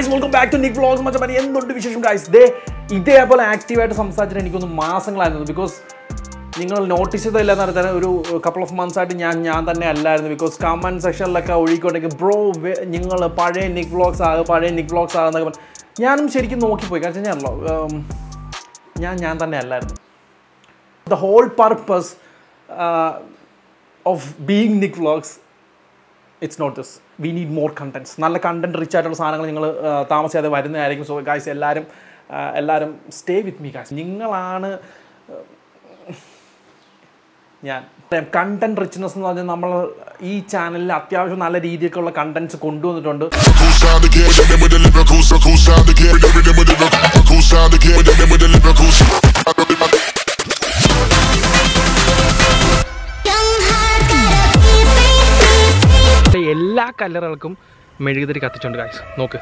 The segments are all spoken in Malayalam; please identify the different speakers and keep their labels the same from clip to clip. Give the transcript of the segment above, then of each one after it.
Speaker 1: Guys welcome back to Nik vlogs മച്ചമാരി എന്തുണ്ട് വിശേഷം ഗൈസ് ദേ ഇതേപോലെ ആക്റ്റീവായിട്ട് സംസാരിച്ചിട്ട് എനിക്കൊന്ന് മാസങ്ങളായിരുന്നു ബിക്കോസ് നിങ്ങൾ നോട്ടീസ് ചെയ്തില്ലെന്ന് പറഞ്ഞാൽ ഒരു കപ്പിൾ ഓഫ് മന്ത്സ് ആയിട്ട് ഞാൻ ഞാൻ തന്നെ അല്ലായിരുന്നു ബിക്കോസ് കമന്റ് സെക്ഷനിലൊക്കെ ഒഴുകിക്കൊണ്ടെങ്കിൽ ബ്രോ നിങ്ങൾ പഴയ നിക് വ്ളോഗ്സ് ആകുക പഴയ നിക് വ്ളോഗ്സ് ആകുന്നൊക്കെ പറഞ്ഞു ഞാനും ശരിക്കും നോക്കിപ്പോയി. കാരണം ഞാനല്ലോ ഞാൻ ഞാൻ തന്നെ അല്ലായിരുന്നു. The whole purpose of being Nik vlogs it's not this we need more contents നല്ല കണ്ടന്റ് റിച്ച് ആയിട്ടുള്ള സാധനങ്ങൾ നിങ്ങൾ താമസിയാതെ വരുന്നതായിരിക്കും. സോ ഗായ്സ് എല്ലാവരും എല്ലാവരും സ്റ്റേ വിത്ത് മീ ഗായ്സ് നിങ്ങളാണ് ഞാൻ. കണ്ടന്റ് റിച്ച്നെസ് എന്ന് പറഞ്ഞാൽ നമ്മൾ ഈ ചാനലിൽ അത്യാവശ്യം നല്ല രീതിക്കുള്ള കണ്ടന്റ്സ് കൊണ്ടുവന്നിട്ടുണ്ട്. കല്ലറകൾക്കും മെഴുകുതിരി കത്തിച്ചുണ്ട് ഗായ്സ് നോക്ക്.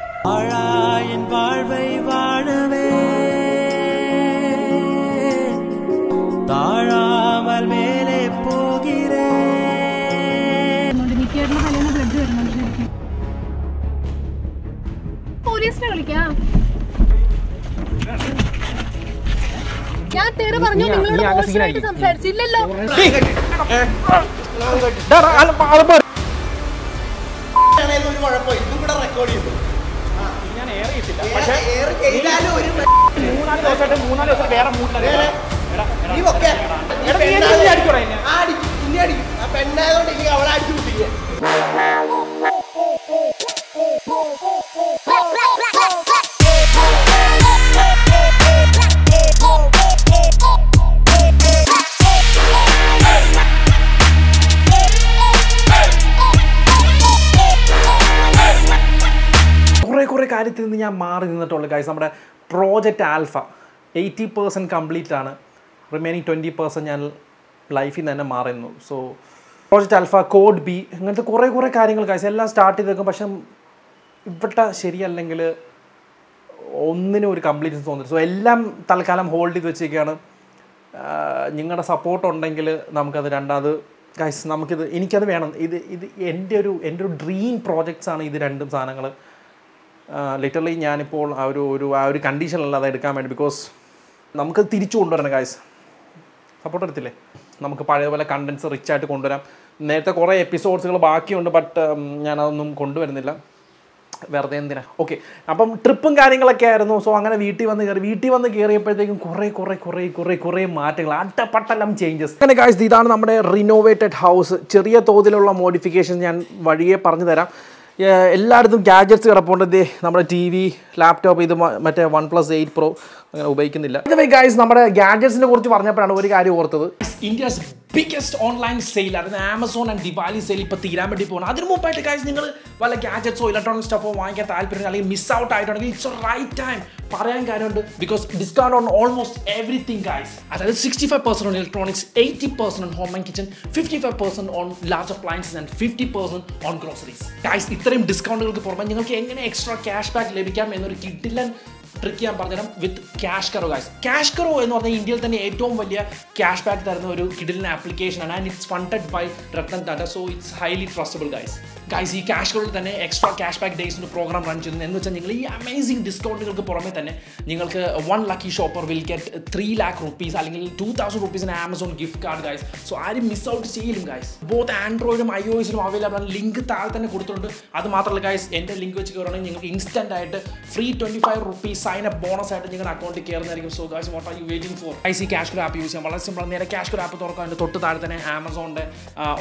Speaker 2: ഞാൻ പറഞ്ഞു സംസാരിച്ചില്ലല്ലോ.
Speaker 3: വരുന്നുണ്ട് കുഴപ്പം ഇതും കൂടെ റെക്കോർഡ് ചെയ്തു. ഞാൻ ഏറെ ഇട്ടില്ല
Speaker 1: നീ.
Speaker 3: സംസാരിച്ചില്ലല്ലോ
Speaker 1: മൂന്നാൽ ദിവസമായിട്ട് മൂന്നാൽ ദിവസം വേറെ ആ
Speaker 4: പെണ്ണായതുകൊണ്ട് ഇനി അവളെ അടിച്ചു കുട്ടിക്കുക
Speaker 1: കുറേ കാര്യത്തിൽ നിന്ന് ഞാൻ മാറി നിന്നിട്ടുള്ളൂ ഗൈസ് നമ്മുടെ project alpha eighty percent complete ആണ്. റിമൈനിങ് ട്വന്റി പേഴ്സന്റ് ഞാൻ ലൈഫിൽ നിന്ന് തന്നെ മാറുന്നു so project alpha code B ഇങ്ങനത്തെ കുറേ കുറേ കാര്യങ്ങൾ കാഴ്ച എല്ലാം സ്റ്റാർട്ട് ചെയ്തേക്കും. പക്ഷെ ഇവിടെ ശരിയല്ലെങ്കിൽ ഒന്നിനും ഒരു കംപ്ലീറ്റ് തോന്നുന്നു സോ എല്ലാം തൽക്കാലം ഹോൾഡ് ചെയ്ത് വെച്ചേക്കാണ് നിങ്ങളുടെ സപ്പോർട്ട് ഉണ്ടെങ്കിൽ നമുക്കത് രണ്ടാമത് കാഴ്ച നമുക്കിത് എനിക്കത് വേണം. ഇത് ഇത് എന്റെ ഒരു എന്റെ ഒരു ഡ്രീം പ്രോജക്ട്സാണ് ഇത് രണ്ടും സാധനങ്ങൾ. ലിറ്ററലി ഞാനിപ്പോൾ ആ ഒരു ഒരു ആ ഒരു കണ്ടീഷനിലല്ല അത് എടുക്കാൻ വേണ്ടി ബിക്കോസ് നമുക്ക് തിരിച്ചു കൊണ്ടുവരണം ഗൈസ് സപ്പോർട്ട് എടുത്തില്ലേ? നമുക്ക് പഴയ പോലെ കണ്ടൻസ് റിച്ച് ആയിട്ട് കൊണ്ടുവരാം. നേരത്തെ കുറേ എപ്പിസോഡ്സുകൾ ബാക്കിയുണ്ട് ബട്ട് ഞാനതൊന്നും കൊണ്ടുവരുന്നില്ല. വെറുതെ എന്തിനാ? ഓക്കെ അപ്പം ട്രിപ്പും കാര്യങ്ങളൊക്കെ ആയിരുന്നു. സോ അങ്ങനെ വീട്ടിൽ വന്ന് കയറി വീട്ടിൽ വന്ന് കയറിയപ്പോഴത്തേക്കും കുറേ കുറേ കുറേ കുറേ കുറേ മാറ്റങ്ങൾ അട്ടപ്പട്ടെല്ലാം ചേഞ്ചസ് അങ്ങനെ കാഴ്ച ഇതാണ് നമ്മുടെ റിനോവേറ്റഡ് ഹൗസ് ചെറിയ തോതിലുള്ള മോഡിഫിക്കേഷൻ ഞാൻ വഴിയെ പറഞ്ഞു തരാം. എല്ലായിടത്തും ഗാഡ്ജറ്റ്സ് കിടപ്പുണ്ട്. ഇതേ നമ്മുടെ ടി വി ലാപ്ടോപ്പ് ഇത് മറ്റേ വൺ പ്ലസ് എയ്റ്റ് പ്രോ അങ്ങനെ ഉപയോഗിക്കുന്നില്ല. ഗായ്സ് നമ്മുടെ ഗാഡ്ജറ്റ്സിനെ കുറിച്ച് പറഞ്ഞപ്പോഴാണ് ഒരു കാര്യം ഓർത്തത്. ഇന്ത്യസ് ബിഗ്ഗസ്റ്റ് ഓൺലൈൻ സെയിൽ അതായത് ആമസോൺ ആൻഡ് ദിവാലി സെയിൽ ഇപ്പോൾ തീരാൻ വേണ്ടി പോകണം അതിന് മുമ്പായിട്ട് കാര്യം നിങ്ങൾ വല്ല ഗാജറ്റ്സോ ഇലക്ട്രോണിക് സ്റ്റഫോ വാങ്ങിക്കാൻ താല്പര്യം അല്ലെങ്കിൽ മിസ് ഔട്ട് ആയിട്ടുണ്ടെങ്കിൽ ഇറ്റ്സ് റൈറ്റ് ടൈം പറയാൻ കാര്യമുണ്ട്. Because discount on almost everything guys അതായത് sixty five percent on electronics eighty percent home and kitchen fifty five percent on large appliances and fifty percent on groceries guys ഇത്രയും ഡിസ്കൗണ്ടുകൾക്ക് പുറമെ നിങ്ങൾക്ക് എങ്ങനെ എക്സ്ട്രാ ക്യാഷ് ബാക്ക് ലഭിക്കാം എന്നൊരു കിഡിലൻ ട്രിക്ക് ഞാൻ പറഞ്ഞുതരാം. With CashKaro guys CashKaro എന്ന് പറഞ്ഞാൽ ഇന്ത്യയിൽ തന്നെ ഏറ്റവും വലിയ ക്യാഷ് ബാക്ക് തരുന്ന ഒരു കിഡിലിന് ആപ്ലിക്കേഷൻ ആണ്. And it's funded by Ratan Tata so it's highly trustable guys guys ഈ ക്യാഷ് കൊണ്ട് തന്നെ എക്സ്ട്രാ ക്യാഷ് ബാക്ക് ഡേയ്സിന്റെ പ്രോഗ്രാം റൺ ചെയ്യുന്നത് എന്ന് വെച്ചാൽ നിങ്ങൾ ഈ അമേസിംഗ് ഡിസ്കൗണ്ടുകൾക്ക് പുറമെ തന്നെ നിങ്ങൾക്ക് one lucky shopper will get three lakh rupees അല്ലെങ്കിൽ two thousand റുപ്പീസിന് Amazon gift card guys so ആരും മിസ് ഔട്ട് ചെയ്യലും ഗൈസ് ബോത്ത് ആൻഡ്രോയിഡും ഐ ഒ എസിലും അവൈലബിൾ ആണ്. ലിങ്ക് താഴെ തന്നെ കൊടുത്തിട്ടുണ്ട്. അത് മാത്രമല്ല ഗൈസ് എന്റെ ലിങ്ക് വെച്ച് കയറുകയാണെങ്കിൽ നിങ്ങൾക്ക് ഇൻസ്റ്റന്റ് ആയിട്ട് free twenty five rupees sign up bonus ആയിട്ട് നിങ്ങളുടെ അക്കൗണ്ടിൽ കയറുന്നതായിരിക്കും so guys what are you waiting for I see cash app use ചെയ്യാം. വളരെ സിമ്പിൾ നേരെ ക്യാഷ് ആപ്പ് തുറക്കാൻ തൊട്ട് താഴെ തന്നെ ആമസോണിന്റെ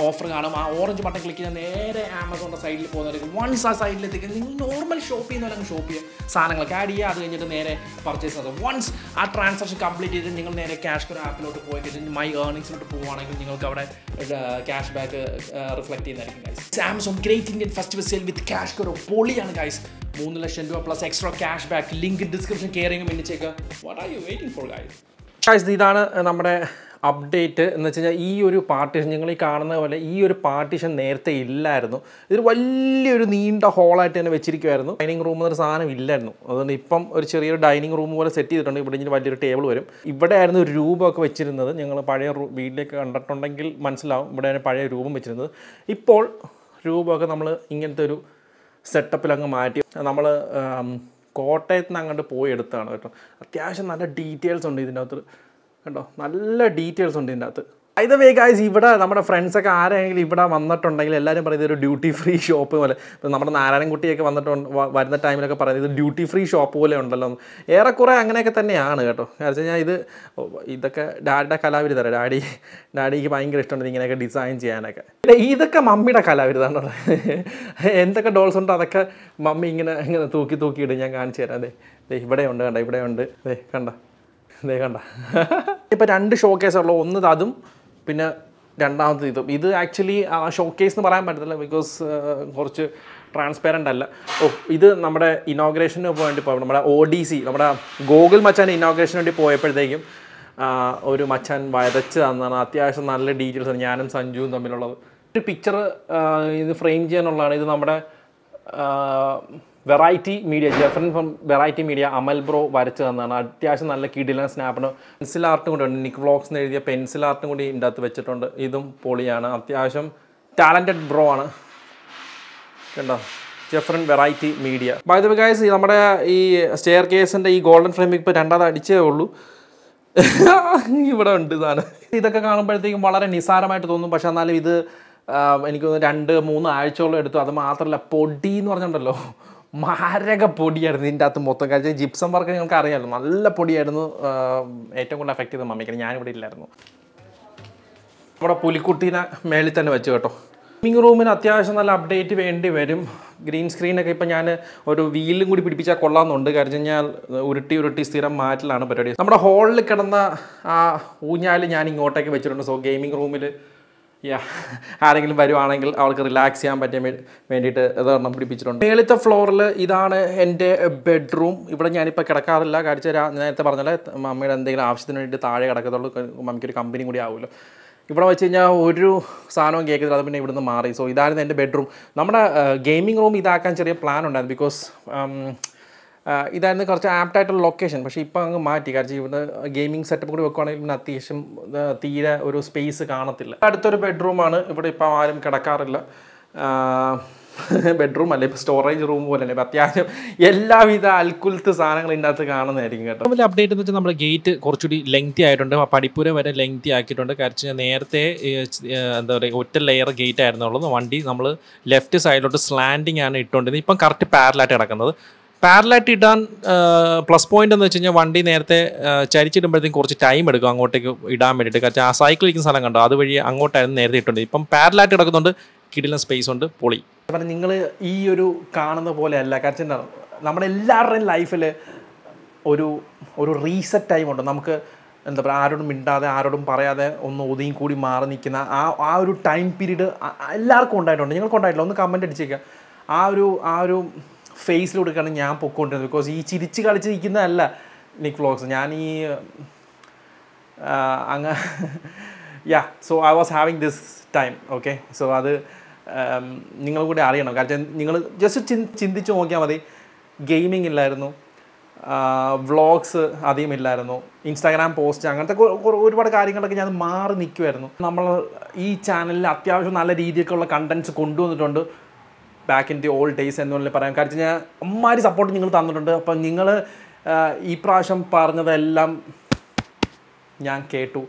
Speaker 1: ഓഫർ കാണും. ആ ഓറഞ്ച് ബട്ടൺ ക്ലിക്ക് ചെയ്താൽ നേരെ ആമസോണിന്റെ സൈഡിൽ പോകുന്നവർക്ക് വൺസ് ആ സൈഡിലെത്തിക്കുക നിങ്ങൾ നോർമൽ ഷോപ്പ് ചെയ്യുന്നവരങ്ങ് ഷോപ്പ് ചെയ്യുക. സാധനങ്ങളൊക്കെ ആഡ് ചെയ്യുക അത് കഴിഞ്ഞിട്ട് നേരെ പർച്ചേസ് ചെയ്യുന്നത് വൺസ് ആ ട്രാൻസാക്ഷൻ കംപ്ലീറ്റ് ചെയ്തിട്ട് നിങ്ങൾ നേരെ ക്യാഷ് ഒരു ആപ്പിലോട്ട് പോയി കഴിഞ്ഞാൽ മൈ ഏർണിങ്സിലോട്ട് പോകുകയാണെങ്കിൽ നിങ്ങൾക്ക് അവിടെ ക്യാഷ് ബാക്ക് റിഫ്ലക്ട് ചെയ്യുന്നതായിരിക്കും guys Amazon great Indian festival sale with CashKaro പൊളിയാണ് ഗൈസ് മൂന്ന് ലക്ഷം രൂപ plus extra cash back link description caring മിന്നിച്ചേക്ക് what are you waiting for guys guys ഇതാണ് നമ്മുടെ അപ്ഡേറ്റ് എന്ന് വെച്ച് കഴിഞ്ഞാൽ ഈ ഒരു പാർട്ടീഷൻ നിങ്ങൾ ഈ കാണുന്ന പോലെ ഈ ഒരു പാർട്ടീഷൻ നേരത്തെ ഇല്ലായിരുന്നു. ഇതൊരു വലിയൊരു നീണ്ട ഹോളായിട്ട് തന്നെ വെച്ചിരിക്കുമായിരുന്നു ഡൈനിങ് റൂം എന്നൊരു സാധനം ഇല്ലായിരുന്നു. അതുകൊണ്ട് ഇപ്പം ഒരു ചെറിയൊരു ഡൈനിങ് റൂം പോലെ സെറ്റ് ചെയ്തിട്ടുണ്ട്. ഇവിടെ ഇങ്ങനെ വലിയൊരു ടേബിൾ വരും. ഇവിടെ ആയിരുന്നു ഒരു രൂപമൊക്കെ വെച്ചിരുന്നത്. ഞങ്ങൾ പഴയ വീട്ടിലേക്ക് കണ്ടിട്ടുണ്ടെങ്കിൽ മനസ്സിലാവും. ഇവിടെ പഴയ രൂപം വെച്ചിരുന്നത്. ഇപ്പോൾ രൂപമൊക്കെ നമ്മൾ ഇങ്ങനത്തെ ഒരു സെറ്റപ്പിൽ അങ്ങ് മാറ്റി. നമ്മൾ കോട്ടയത്ത് നിന്ന് അങ്ങോട്ട് പോയി എടുത്താണ് കേട്ടോ. അത്യാവശ്യം നല്ല ഡീറ്റെയിൽസ് ഉണ്ട് ഇതിന്റെ അകത്ത് കേട്ടോ നല്ല ഡീറ്റെയിൽസ് ഉണ്ട് ഇതിന്റെ അകത്ത് ഇത് വേ ഇവിടെ നമ്മുടെ ഫ്രണ്ട്സൊക്കെ ആരെങ്കിലും ഇവിടെ വന്നിട്ടുണ്ടെങ്കിൽ എല്ലാവരും പറയുന്നത് ഒരു ഡ്യൂട്ടി ഫ്രീ ഷോപ്പ് പോലെ. ഇപ്പം നമ്മുടെ നാരായണൻകുട്ടിയൊക്കെ വന്നിട്ടുണ്ട് വരുന്ന ടൈമിലൊക്കെ പറയുന്നത് ഡ്യൂട്ടി ഫ്രീ ഷോപ്പ് പോലെ ഉണ്ടല്ലോ. എന്ന്. ഏറെക്കുറെ അങ്ങനെയൊക്കെ തന്നെയാണ് കേട്ടോ. കാരണം വെച്ച് കഴിഞ്ഞാൽ ഇത് ഇതൊക്കെ ഡാഡിയുടെ കലാവിരുദ്ധമാണ് ഡാഡി ഡാഡിക്ക് ഭയങ്കര ഇഷ്ടമുണ്ട് ഇങ്ങനെയൊക്കെ ഡിസൈൻ ചെയ്യാനൊക്കെ. ഇതൊക്കെ മമ്മിയുടെ കലാവിരുദ്ധാണ് എന്തൊക്കെ ഡോൾസ് ഉണ്ടോ? അതൊക്കെ മമ്മി ഇങ്ങനെ ഇങ്ങനെ തൂക്കി തൂക്കി ഇടും. ഞാൻ കാണിച്ചു തരാം. അതെ ഇവിടെ ഉണ്ട് കണ്ട? ഇവിടെ ഉണ്ട് അതെ കണ്ട? കണ്ട. ഇപ്പം രണ്ട് ഷോ കേസുള്ളൂ ഒന്ന് അതും പിന്നെ രണ്ടാമത് ഇതും. ഇത് ആക്ച്വലി ഷോ കേസ് എന്ന് പറയാൻ പറ്റത്തില്ല ബിക്കോസ് കുറച്ച് ട്രാൻസ്പെറന്റ് അല്ല. ഓ ഇത് നമ്മുടെ ഇനോഗ്രേഷന് വേണ്ടി പോയപ്പോൾ നമ്മുടെ ഒ ഡി സി നമ്മുടെ ഗോകുൽ മച്ചാൻ ഇനോഗ്രേഷന് വേണ്ടി പോയപ്പോഴത്തേക്കും ഒരു മച്ചാൻ വരച്ച് തന്നാണ് അത്യാവശ്യം നല്ല ഡീറ്റെയിൽസ് ആണ്. ഞാനും സഞ്ജുവും തമ്മിലുള്ളത്. ഒരു പിക്ചർ ഇത് ഫ്രെയിം ചെയ്യാനുള്ളതാണ്. ഇത് നമ്മുടെ variety media Jeffrin from variety media Amal bro വരച്ചു തന്നതാണ്. അത്യാവശ്യം നല്ല കിടിലൻ സ്നാപ്പിന് പെൻസിൽ ആർട്ടും കൂടി ഉണ്ട് നിക് വ്ളോഗ്സ് എന്ന് എഴുതിയ പെൻസിൽ ആർട്ടും കൂടി ഇതിന്റെ അകത്ത് വെച്ചിട്ടുണ്ട്. ഇതും പൊളിയാണ്. അത്യാവശ്യം ടാലന്റഡ് ബ്രോ ആണ്. കണ്ടോ? Jeffrin variety media bye guys നമ്മുടെ ഈ സ്റ്റെയർ കേസിന്റെ ഈ ഗോൾഡൻ ഫ്രെയിം ഇപ്പോൾ രണ്ടാമത് അടിച്ചേ ഉള്ളൂ. ഇവിടെ ഉണ്ട് ഇതാണ് ഇതൊക്കെ കാണുമ്പോഴത്തേക്കും വളരെ നിസാരമായിട്ട് തോന്നും. പക്ഷേ എന്നാലും ഇത് എനിക്ക് രണ്ട് മൂന്ന് ആഴ്ചയോളം എടുത്തു. അത് മാത്രമല്ല പൊടി എന്ന് പറഞ്ഞിട്ടുണ്ടല്ലോ മാരക പൊടിയായിരുന്നു ഇതിന്റെ അകത്ത് മൊത്തം കഴിച്ച ജിപ്സം വർക്ക് നിങ്ങൾക്ക് അറിയാമല്ലോ നല്ല പൊടിയായിരുന്നു ഏറ്റവും കൂടുതൽ എഫക്റ്റ് ചെയ്ത മമ്മിക്ക്. ഞാനിവിടെ ഇല്ലായിരുന്നു. നമ്മുടെ പുലിക്കുട്ടീനെ മേളിൽ തന്നെ വെച്ച് കേട്ടോ. ഗെയിമിംഗ് റൂമിന് അത്യാവശ്യം നല്ല അപ്ഡേറ്റ് വേണ്ടി വരും. ഗ്രീൻ സ്ക്രീനൊക്കെ ഇപ്പം ഞാൻ ഒരു വീലും കൂടി പിടിപ്പിച്ചാൽ കൊള്ളാമെന്നുണ്ട്. കാരണം കഴിഞ്ഞാൽ ഉരുട്ടി ഉരുട്ടി സ്ഥിരം മാറ്റലാണ് പരിപാടി. നമ്മുടെ ഹോളിൽ കിടന്ന ആ ഊഞ്ഞാൽ ഞാൻ ഇങ്ങോട്ടേക്ക് വെച്ചിട്ടുണ്ട്. സോ ഗെയിമിംഗ് റൂമിൽ ആരെങ്കിലും വരുവാണെങ്കിൽ അവൾക്ക് റിലാക്സ് ചെയ്യാൻ പറ്റാൻ വേണ്ടിയിട്ട് ഇതൊരെണ്ണം പിടിപ്പിച്ചിട്ടുണ്ട്. മേളിത്തെ ഫ്ലോറിൽ ഇതാണ് എന്റെ ബെഡ്റൂം ഇവിടെ ഞാനിപ്പോൾ കിടക്കാറില്ല. കാഴ്ച നേരത്തെ പറഞ്ഞാൽ മമ്മിയുടെ എന്തെങ്കിലും ആവശ്യത്തിന് വേണ്ടിയിട്ട് താഴെ കിടക്കത്തുള്ളൂ. മമ്മിക്കൊരു കമ്പനി കൂടി ആവുമല്ലോ. ഇവിടെ വെച്ച് കഴിഞ്ഞാൽ ഒരു സാധനവും കേൾക്കുന്നില്ല അത് പിന്നെ ഇവിടുന്ന് മാറി. സോ ഇതായിരുന്നു എന്റെ ബെഡ്റൂം നമ്മുടെ ഗെയിമിംഗ് റൂം ഇതാക്കാൻ ചെറിയ പ്ലാൻ ഉണ്ടായിരുന്നു. ബിക്കോസ് ഇതായിരുന്നു കുറച്ച് ആപ്റ്റായിട്ടുള്ള ലൊക്കേഷൻ പക്ഷേ ഇപ്പോൾ അങ്ങ് മാറ്റി. കാരണം ഇവിടെ ഗെയിമിംഗ് സെറ്റപ്പ് കൂടി വെക്കുവാണെങ്കിൽ പിന്നെ അത്യാവശ്യം തീരെ ഒരു സ്പേസ് കാണത്തില്ല. അടുത്തൊരു ബെഡ്റൂമാണ് ഇവിടെ ഇപ്പോൾ ആരും കിടക്കാറില്ല. ബെഡ്റൂം അല്ലേ ഇപ്പോൾ സ്റ്റോറേജ് റൂം പോലെ അല്ലേ ഇപ്പം അത്യാവശ്യം എല്ലാവിധ അൽക്കുലത്ത് സാധനങ്ങൾ ഇതിന്റെ അകത്ത് കാണുന്നതായിരിക്കും കേട്ടോ.
Speaker 5: വലിയ അപ്ഡേറ്റ് എന്ന് വെച്ചാൽ നമ്മുടെ ഗേറ്റ് കുറച്ചുകൂടി ലെങ്തി ആയിട്ടുണ്ട്. പഠിപ്പുര വരെ ലെങ്തി ആക്കിയിട്ടുണ്ട്. കാരണം നേരത്തെ എന്താ പറയുക ഒറ്റ ലെയർ ഗേറ്റ് ആയിരുന്നുള്ളത് വണ്ടി നമ്മൾ ലെഫ്റ്റ് സൈഡിലോട്ട് സ്ലാൻഡിങ് ആണ് ഇട്ടുകൊണ്ടിരുന്നത്. ഇപ്പം കറക്റ്റ് പാരലായിട്ട് കിടക്കുന്നത്. പാരലായിട്ട് ഇടാൻ പ്ലസ് പോയിന്റ് എന്ന് വെച്ച് കഴിഞ്ഞാൽ വണ്ടി നേരത്തെ ചരിച്ചിടുമ്പോഴത്തേക്കും കുറച്ച് ടൈം എടുക്കും അങ്ങോട്ടേക്ക് ഇടാൻ വേണ്ടിയിട്ട്. കാരണം ആ സൈക്കിൾ ഇരിക്കുന്ന സ്ഥലം കണ്ടോ? അതുവഴി അങ്ങോട്ടായിരുന്നു നേരത്തെ ഇട്ടുണ്ട്. ഇപ്പം പാരലായിട്ട് കിടക്കുന്നുണ്ട് കിടിലൻ സ്പേസ് ഉണ്ട് പൊളി.
Speaker 1: പറഞ്ഞാൽ നിങ്ങൾ ഈ ഒരു കാണുന്ന പോലെ അല്ല കാരണം നമ്മുടെ എല്ലാവരുടെയും ലൈഫിൽ ഒരു ഒരു റീസെറ്റ് ടൈം ഉണ്ട്. നമുക്ക് എന്താ പറയുക ആരോടും മിണ്ടാതെ ആരോടും പറയാതെ ഒന്ന് ഒതുങ്ങി കൂടി മാറി നിൽക്കുന്ന ആ ആ ഒരു ടൈം പീരീഡ് എല്ലാവർക്കും ഉണ്ടായിട്ടുണ്ട്. നിങ്ങൾക്ക് ഉണ്ടായിട്ടില്ല. ഒന്ന് കമന്റ് അടിച്ചേക്കുക ആ ഒരു ആ ഒരു ഫേസിലൂടെയൊക്കെയാണ് ഞാൻ പൊക്കോണ്ടിരുന്നത്. ബിക്കോസ് ഈ ചിരിച്ച് കളിച്ചിരിക്കുന്നതല്ല നിക് വ്ളോഗ്സ് ഞാൻ ഈ അങ്ങ് yeah so I was having this time okay so അത് നിങ്ങൾ കൂടെ അറിയണം. കാരണം നിങ്ങൾ ജസ്റ്റ് ചിന്തിച്ച് നോക്കിയാൽ മതി. ഗെയിമിംഗ് ഇല്ലായിരുന്നു. വ്ളോഗ്സ് അധികം ഇല്ലായിരുന്നു. ഇൻസ്റ്റാഗ്രാം പോസ്റ്റ് അങ്ങനത്തെ ഒരുപാട് കാര്യങ്ങളൊക്കെ ഞാൻ മാറി നിൽക്കുമായിരുന്നു നമ്മൾ ഈ ചാനലിൽ അത്യാവശ്യം നല്ല രീതിയൊക്കെയുള്ള കണ്ടന്റ്സ് കൊണ്ടുവന്നിട്ടുണ്ട്. Back in the old days എന്ന് വേണമെങ്കിൽ പറയാം. കാരണം ഞാൻ അമ്മാരി സപ്പോർട്ട് നിങ്ങൾ തന്നിട്ടുണ്ട്. അപ്പം നിങ്ങൾ ഈ പ്രാവശ്യം പറഞ്ഞതെല്ലാം ഞാൻ കേട്ടു.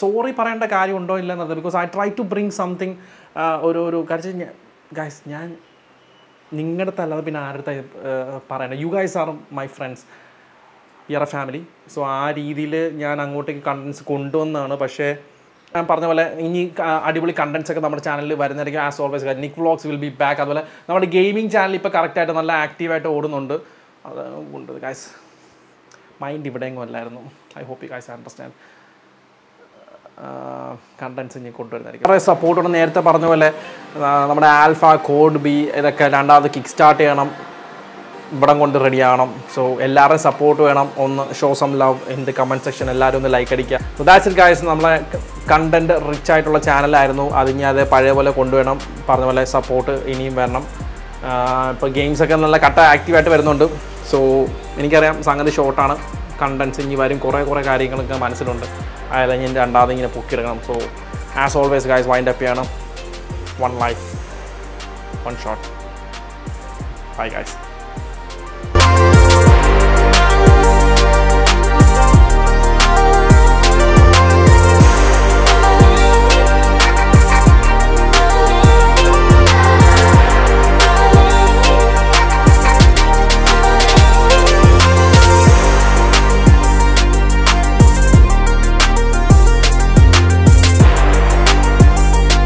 Speaker 1: സോറി പറയേണ്ട കാര്യമുണ്ടോ ഇല്ല എന്നത് because I try to bring something ഒരു ഒരു കാര്യം ഗൈസ് ഞാൻ നിങ്ങളുടെ അല്ലാതെ പിന്നെ ആരുടെ പറയണ്ട you guys are my friends you're a family so ആ രീതിയിൽ ഞാൻ അങ്ങോട്ടേക്ക് കണ്ടൻസ് കൊണ്ടുവന്നാണ്. പക്ഷേ ഞാൻ പറഞ്ഞ പോലെ ഇനി അടിപൊളി കണ്ടൻസ് ഒക്കെ നമ്മുടെ ചാനലിൽ വരുന്നതായിരിക്കും as always Nick vlogs will be back അതുപോലെ നമ്മുടെ ഗെയിമിംഗ് ചാനൽ ഇപ്പോൾ കറക്റ്റായിട്ട് നല്ല ആക്റ്റീവായിട്ട് ഓടുന്നുണ്ട്. അത് ഉണ്ട് ഗായ്സ് മൈൻഡ് ഇവിടെയെങ്കിലും അല്ലായിരുന്നു. I hope you guys understand contents ഇനി കൊണ്ടുവരുന്നതായിരിക്കും. കുറേ സപ്പോർട്ടുണ്ട് നേരത്തെ പറഞ്ഞ പോലെ നമ്മുടെ ആൽഫ കോഡ് ബി ഇതൊക്കെ രണ്ടാമത് കിക്ക് സ്റ്റാർട്ട് ചെയ്യണം. ഇവിടം കൊണ്ട് റെഡി ആവണം സോ എല്ലാവരുടെയും സപ്പോർട്ട് വേണം. ഒന്ന് show some love the comment section എല്ലാവരും ഒന്ന് ലൈക്ക് അടിക്കുക. സോ ദാറ്റ്സ് ഇറ്റ് ഗായ്സ് നമ്മളെ കണ്ടന്റ് റിച്ച് ആയിട്ടുള്ള ചാനലായിരുന്നു അത് ഇനി അത് പഴയ പോലെ കൊണ്ടുവരണം. പറഞ്ഞ പോലെ സപ്പോർട്ട് ഇനിയും വരണം. ഇപ്പോൾ ഗെയിംസൊക്കെ നല്ല കട്ട ആക്റ്റീവായിട്ട് വരുന്നുണ്ട്. സോ എനിക്കറിയാം സംഗതി ഷോർട്ടാണ് കണ്ടൻസ് ഇനി വരും. കുറേ കുറേ കാര്യങ്ങളൊക്കെ മനസ്സിലുണ്ട്. അതായത് ഇനി രണ്ടാമത് ഇങ്ങനെ പൊക്കിയെടുക്കണം so as always guys wind up ചെയ്യണം. One life one shot bye guys